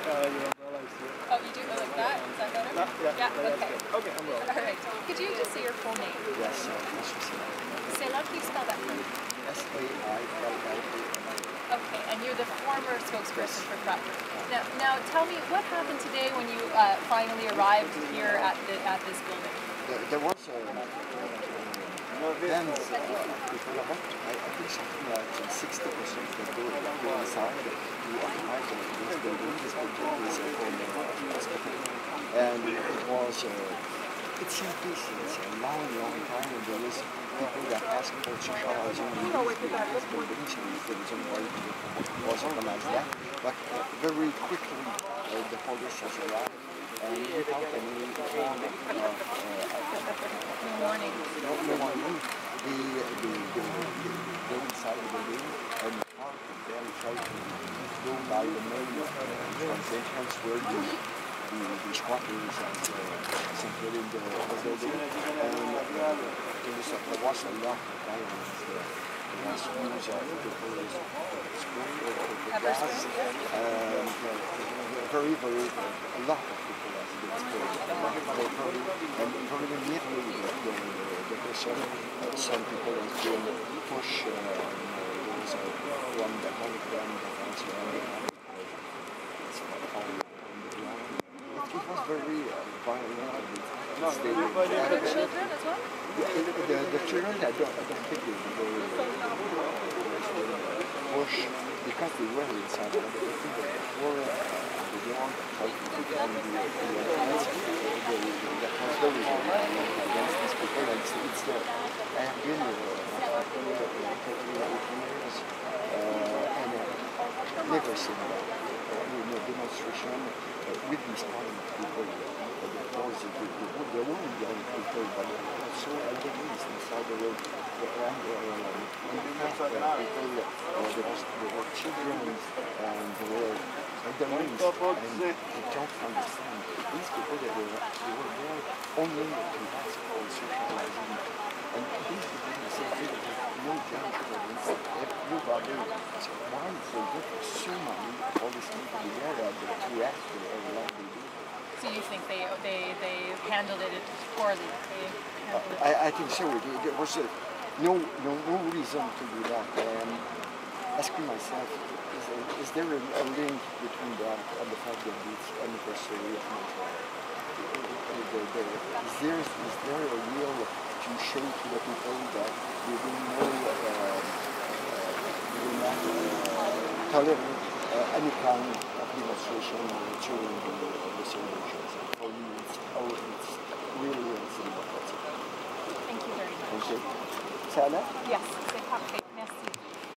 uh, your umbrella is here. Oh, you do go like that? Is that better? No, yeah, Yeah, okay. good. Okay, umbrella. All right. Could you just say your full name? Yes, uh. Sinha. Say loud, please spell that for me. S-A-I-L-L-A. Okay, and you're the former spokesperson for FRAPRU. Now, now tell me what happened today when you uh, finally arrived here at the at this building. There, there was a then before I went, I, I think something like 60 percent of the building inside the occupied this building is building is a former hospital, and it was uh, it seemed this is a long, time, and there is people that ask for social housing in these buildings, and there is who was organized that, but uh, very quickly uh, the police has arrived. And without any form of uh, warning. no, no knew. The, the, the, the, inside the building and try to by the main uh, entrance where the, the, the squatters and uh, centered in the, building. And uh, was a, lot of violence there. Um, uh, very, very, a lot of people has been very, and very immediately the, the, person, uh, some people has been pushed, uh, and, the. It, was very violent. No, Children as well? the, the, the children, I don't, I don't think they were push because they were inside. I think before uh, the young tried to put on the, the offense, the, the, that was very violent against these people. And it's, it's the, I have been uh, for 38 years uh, and uh, never seen that. Uh, in a demonstration uh, with these kind of people. Uh, that was the, the, the, the young people, but also elderly inside the road. And, uh, and in uh, people, uh, there, was, were children and there were elderly, and they don't understand. These people, they were, they were there only to ask for social housing. And these people, they said, they have no judgment, everybody. So why is there different so many, all these people there that to ask for everyone they do? So you think they they they handled it poorly? Handled it. I, I think so. There there was a, no, no, no reason to do that. Um, asking myself, is, there- is there a, a link between that and the fact that it's anniversary of my Is there, is there a real to show to the people that we will know, uh, uh, we will not uh, tolerate uh, any kind of demonstration during the, the celebrations? For me, it's, oh, it's really a symbol. Thank you very much. Okay. Sana? Yes.